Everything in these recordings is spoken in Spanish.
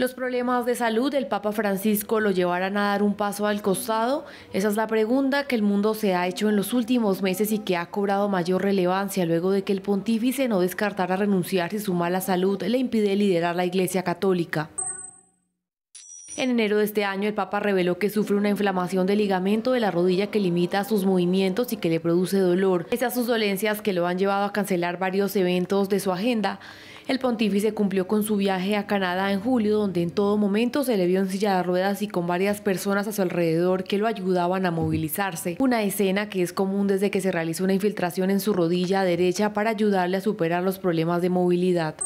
¿Los problemas de salud del Papa Francisco lo llevarán a dar un paso al costado? Esa es la pregunta que el mundo se ha hecho en los últimos meses y que ha cobrado mayor relevancia luego de que el pontífice no descartara renunciar si su mala salud le impide liderar la Iglesia Católica. En enero de este año, el Papa reveló que sufre una inflamación del ligamento de la rodilla que limita sus movimientos y que le produce dolor. Esas sus dolencias que lo han llevado a cancelar varios eventos de su agenda. El pontífice cumplió con su viaje a Canadá en julio, donde en todo momento se le vio en silla de ruedas y con varias personas a su alrededor que lo ayudaban a movilizarse. Una escena que es común desde que se realizó una infiltración en su rodilla derecha para ayudarle a superar los problemas de movilidad.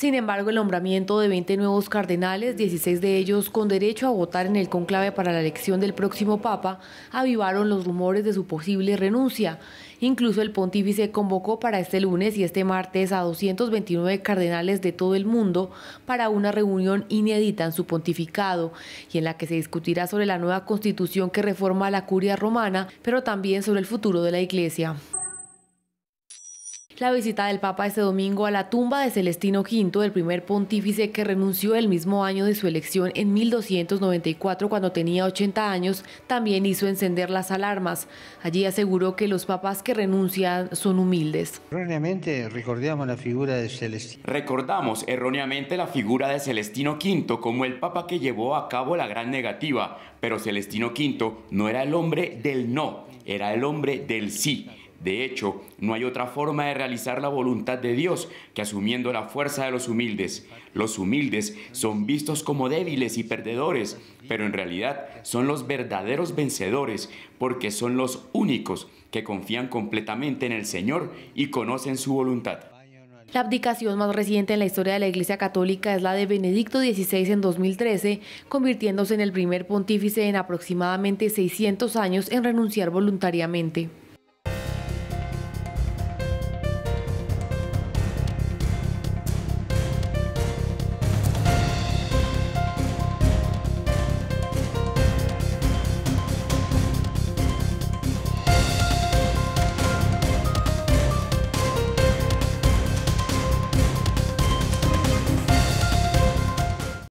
Sin embargo, el nombramiento de 20 nuevos cardenales, 16 de ellos con derecho a votar en el conclave para la elección del próximo papa, avivaron los rumores de su posible renuncia. Incluso el pontífice convocó para este lunes y este martes a 229 cardenales de todo el mundo para una reunión inédita en su pontificado y en la que se discutirá sobre la nueva constitución que reforma la curia romana, pero también sobre el futuro de la iglesia. La visita del Papa este domingo a la tumba de Celestino V, el primer pontífice que renunció el mismo año de su elección en 1294 cuando tenía 80 años, también hizo encender las alarmas. Allí aseguró que los papas que renuncian son humildes. Erróneamente recordamos la figura de Celestino. Recordamos erróneamente la figura de Celestino V como el papa que llevó a cabo la gran negativa, pero Celestino V no era el hombre del no, era el hombre del sí de hecho, no hay otra forma de realizar la voluntad de Dios que asumiendo la fuerza de los humildes. Los humildes son vistos como débiles y perdedores, pero en realidad son los verdaderos vencedores porque son los únicos que confían completamente en el Señor y conocen su voluntad. La abdicación más reciente en la historia de la Iglesia Católica es la de Benedicto XVI en 2013, convirtiéndose en el primer pontífice en aproximadamente 600 años en renunciar voluntariamente.